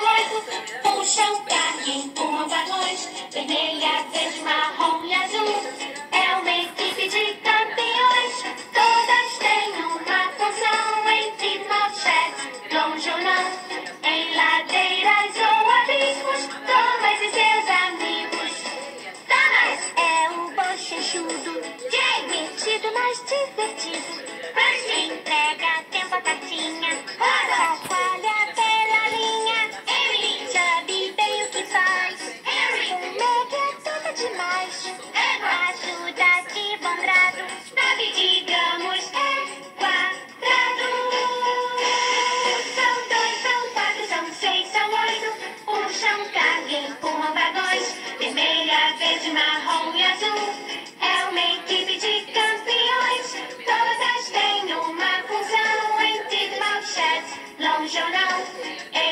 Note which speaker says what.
Speaker 1: logo, com o chão tá aqui, um a demais. Ajuda de bom grado. Nove, digamos, é quadrado. São dois, são quatro, são seis, são oito. Um chão cargue, um vagões. Vermelha, verde, marrom e azul. É uma equipe de campeões. Todas têm uma função. Entre manchetes, longe ou não. É